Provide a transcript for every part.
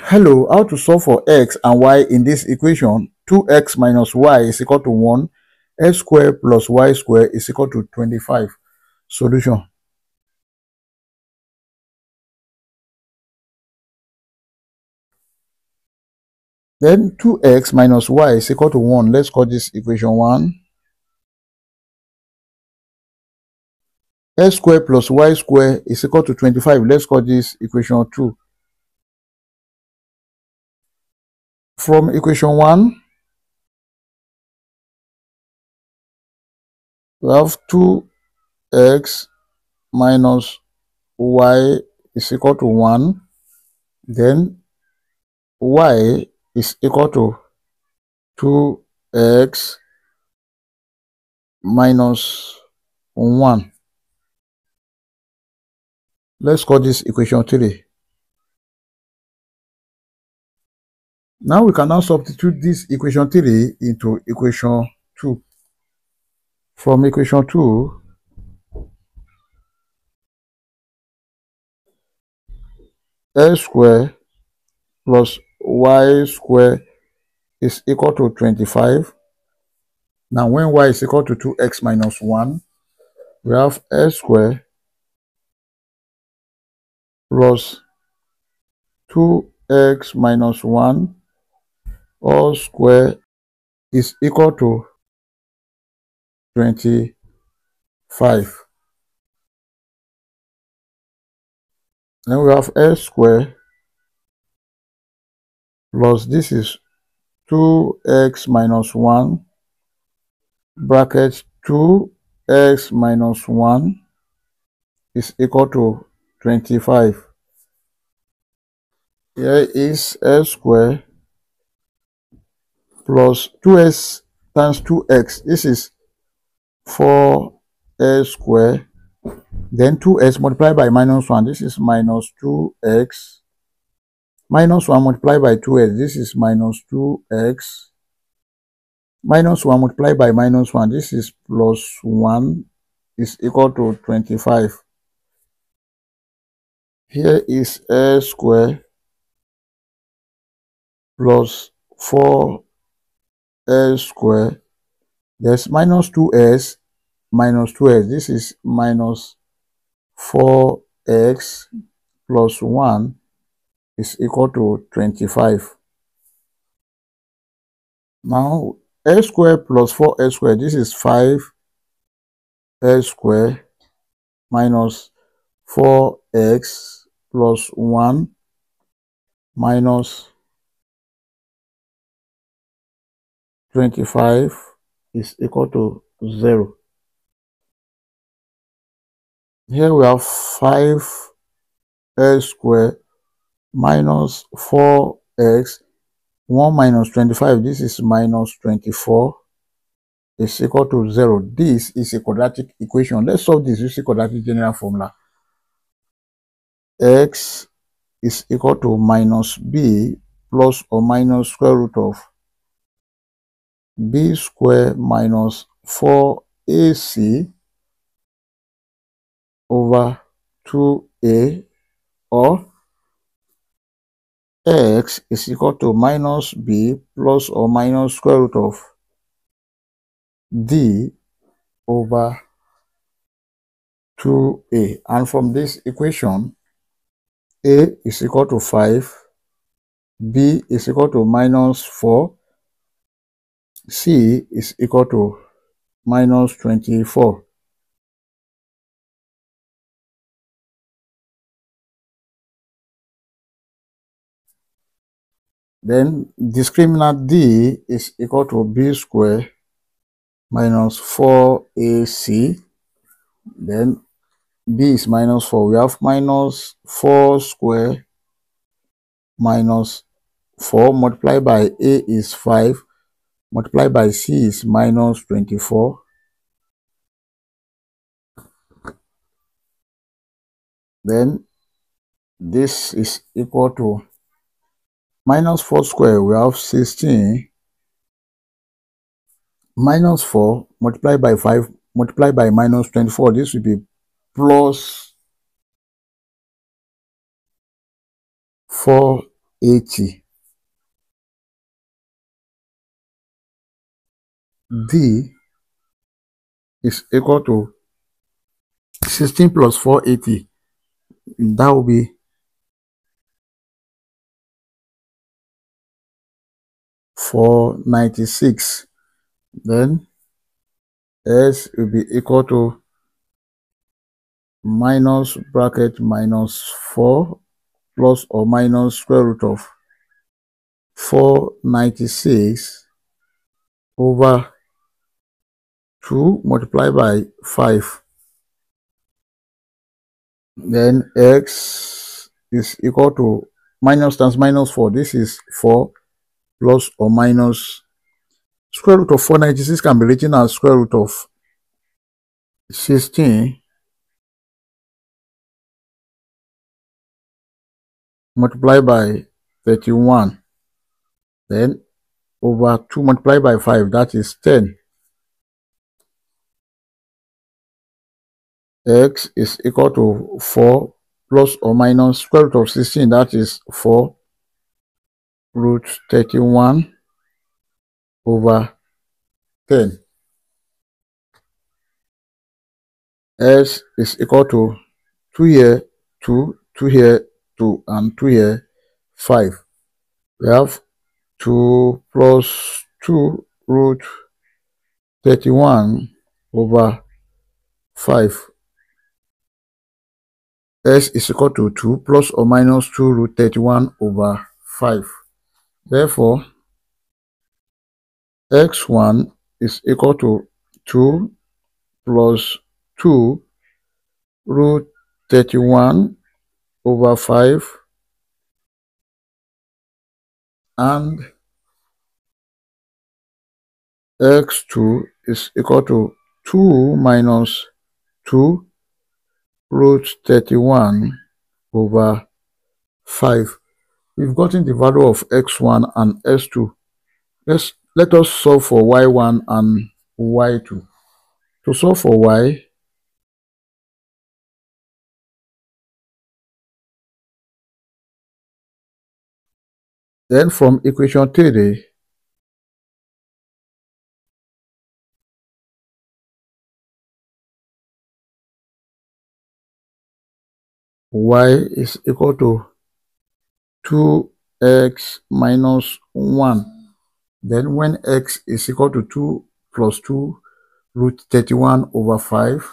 Hello, how to solve for x and y in this equation? 2x minus y is equal to 1, x squared plus y squared is equal to 25. Solution. Then 2x minus y is equal to 1. Let's call this equation 1. x squared plus y squared is equal to 25. Let's call this equation 2. From equation 1, we have 2x minus y is equal to 1. Then y is equal to 2x minus 1. Let's call this equation 3. Now we can now substitute this equation 3 into equation 2. From equation 2, x square plus y square is equal to 25. Now when y is equal to 2x minus 1, we have x square plus 2x minus 1 all square is equal to 25. Then we have x square plus this is 2x minus 1 bracket 2x minus 1 is equal to 25. Here is x square plus 2s times 2x. This is 4s square. Then 2s multiplied by minus 1. This is minus 2x. Minus 1 multiplied by 2s. This is minus 2x. Minus 1 multiplied by minus 1. This is plus 1 is equal to 25. Here is s square plus 4 s square there's minus 2s minus 2s this is minus 4x plus 1 is equal to 25 now s square plus 4s square this is 5 s square minus 4x plus 1 minus 25 is equal to 0. Here we have 5 x squared minus 4x 1 minus 25 this is minus 24 is equal to 0 this is a quadratic equation. Let's solve this using quadratic general formula. X is equal to minus b plus or minus square root of b square minus 4ac over 2a or x is equal to minus b plus or minus square root of d over 2a. And from this equation, a is equal to 5, b is equal to minus 4, c is equal to minus 24. Then discriminant d is equal to b square minus 4ac. Then b is minus 4. We have minus 4 square minus 4 multiplied by a is 5 multiplied by c is minus 24. Then this is equal to minus 4 square, we have 16 minus 4 multiplied by 5 multiplied by minus 24. This will be plus 4 D is equal to 16 plus 480. That will be 496. Then S will be equal to minus bracket minus 4 plus or minus square root of 496 over 2 multiplied by 5. Then x is equal to minus times minus 4. This is 4 plus or minus square root of 496 can be written as square root of 16 multiplied by 31 then over 2 multiplied by 5 that is 10 x is equal to 4 plus or minus square root of 16 that is 4 root 31 over 10 s is equal to 2 here 2 2 here 2 and 2 here 5 we have 2 plus 2 root 31 over 5 s is equal to 2 plus or minus 2 root 31 over 5 therefore x1 is equal to 2 plus 2 root 31 over 5 and x2 is equal to 2 minus 2 root 31 over 5. We've gotten the value of x1 and x2. Let's, let us solve for y1 and y2. To solve for y, then from equation 3, y is equal to 2x minus 1. Then when x is equal to 2 plus 2 root 31 over 5,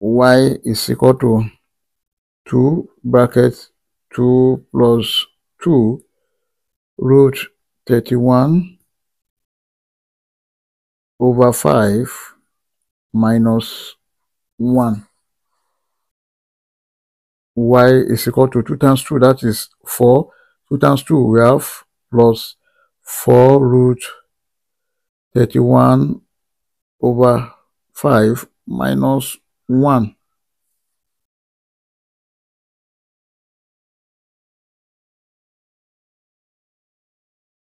y is equal to 2 bracket 2 plus 2 root 31 over 5 minus 1 y is equal to 2 times 2, that is 4. 2 times 2, we have plus 4 root 31 over 5 minus 1.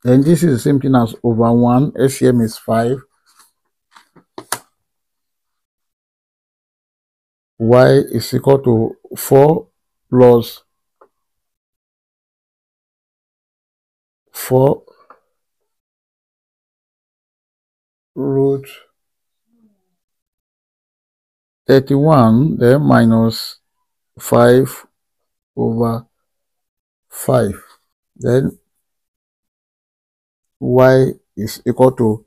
Then this is the same thing as over 1. SCM is 5. Y is equal to 4 plus 4 root 31 then minus 5 over 5 then y is equal to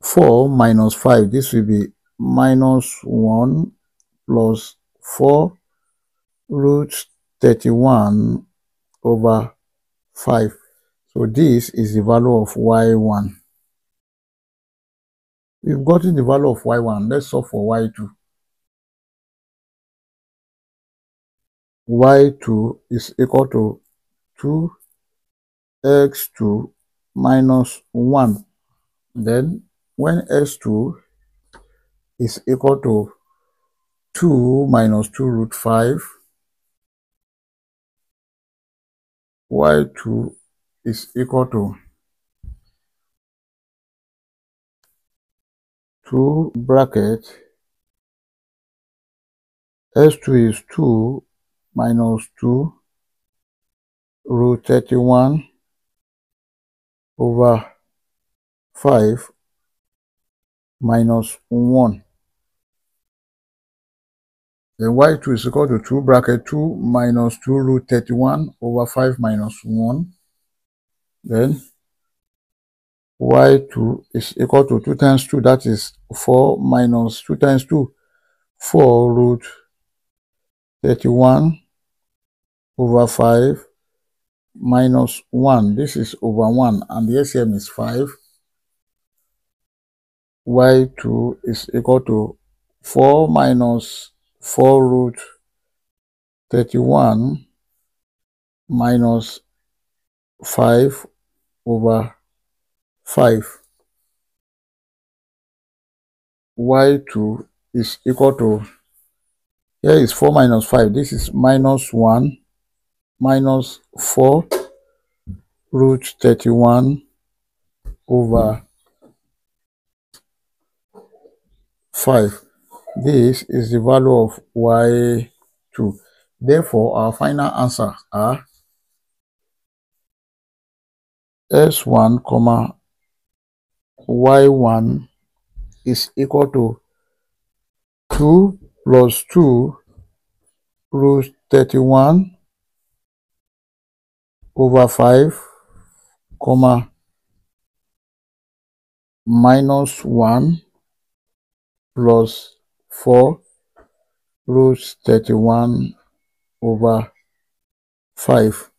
4 minus 5 this will be minus 1 plus 4 root 31 over 5. So this is the value of y1. We've gotten the value of y1. Let's solve for y2. y2 is equal to 2x2 minus 1. Then when x2 is equal to 2 minus 2 root 5 y2 is equal to 2 bracket s2 is 2 minus 2 root 31 over 5 minus 1. Then y2 is equal to 2 bracket 2 minus 2 root 31 over 5 minus 1. Then y2 is equal to 2 times 2, that is 4 minus 2 times 2, 4 root 31 over 5 minus 1. This is over 1 and the LCM is 5. y2 is equal to 4 minus 4 root 31 minus 5 over 5. y2 is equal to, here is 4 minus 5. This is minus 1 minus 4 root 31 over 5. This is the value of y2. Therefore, our final answer are s1 comma y1 is equal to 2 plus 2 root 31 over 5 comma minus 1 plus 4 root 31 over 5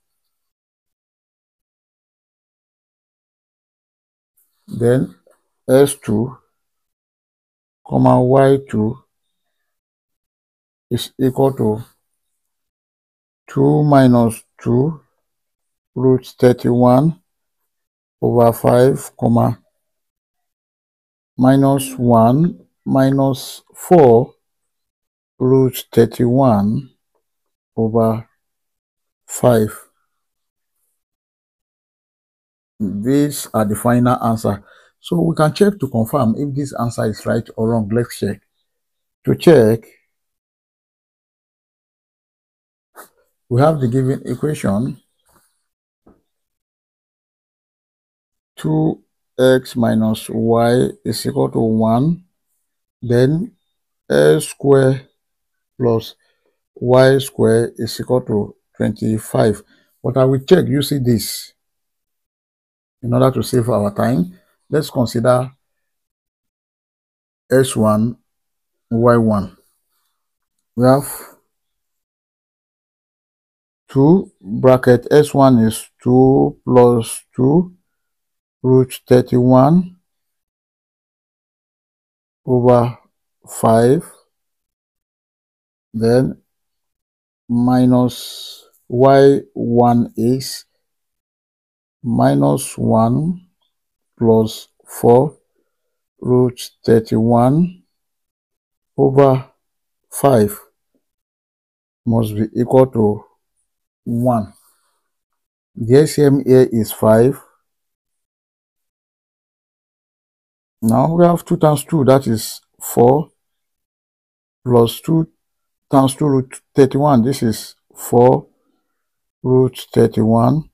then s2 comma y2 is equal to 2 minus 2 root 31 over 5 comma minus 1 minus 4 root 31 over 5 these are the final answer. So we can check to confirm if this answer is right or wrong. Let's check. To check we have the given equation 2x minus y is equal to 1 then x square plus y square is equal to 25 but i will check. You see this? In order to save our time let's consider s1 y1 we have 2 bracket. S1 is 2 plus 2 root 31 over 5 then minus y1 is minus 1 plus 4 root 31 over 5 must be equal to 1. The LCM here is 5 Now we have 2 times 2, that is 4, plus 2 times 2 root 31, this is 4 root 31,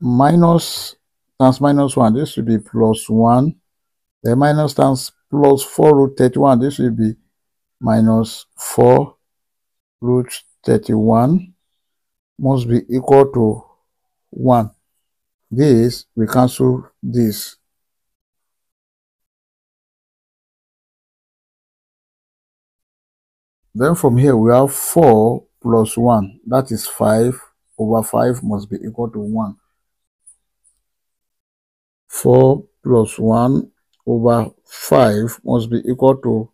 minus times minus 1, this will be plus 1, the minus times plus 4 root 31, this will be minus 4 root 31, must be equal to 1. This, we cancel this. Then from here we have 4 plus 1. That is 5 over 5 must be equal to 1. 4 plus 1 over 5 must be equal to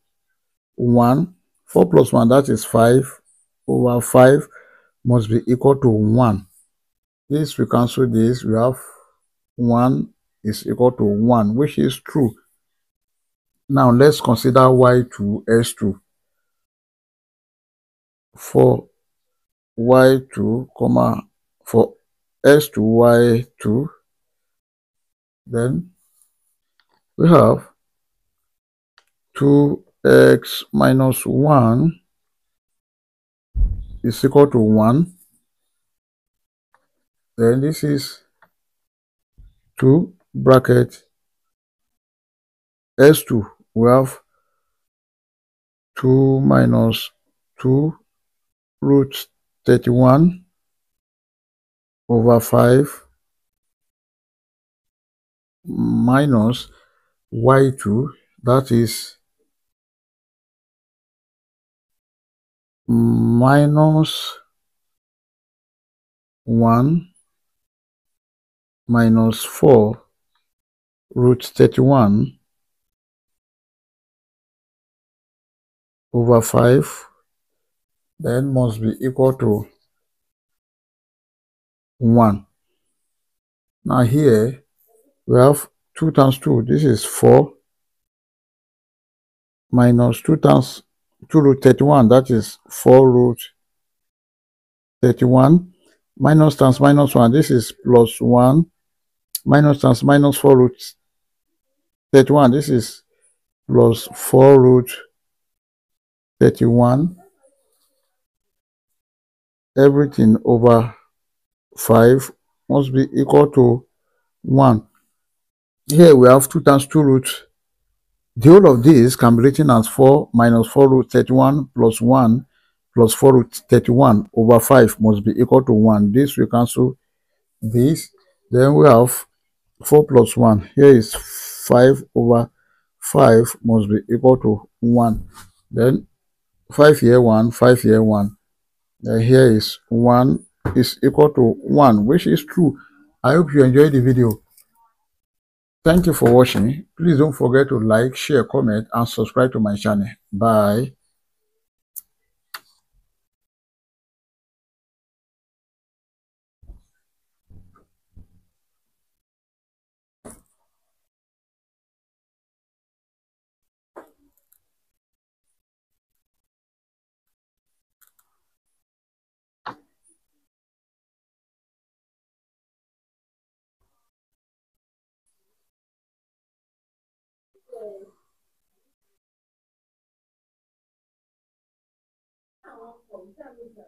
1. 4 plus 1 that is 5 over 5 must be equal to 1. This we cancel this. We have 1 is equal to 1 which is true. Now let's consider y2 s2 for y2 comma for s to y2 then we have 2x minus 1 is equal to 1 then this is 2 bracket s2 we have 2 minus 2 root 31 over 5 minus y2 that is minus 1 minus 4 root 31 over 5 then must be equal to 1. Now here we have 2 times 2 this is 4 minus 2 times 2 root 31 that is 4 root 31 minus times minus 1 this is plus 1 minus times minus 4 root 31 this is plus 4 root 31 everything over 5 must be equal to 1 here we have 2 times 2 roots the whole of this can be written as 4 minus 4 root 31 plus 1 plus 4 root 31 over 5 must be equal to 1. This we cancel this. Then we have 4 plus 1. Here is 5 over 5 must be equal to 1. Then 5 here 1, 5 here 1. Then here is 1 is equal to 1, which is true. I hope you enjoyed the video. Thank you for watching. Please don't forget to like, share, comment, and subscribe to my channel. Bye. 对，那我我们站不起，来。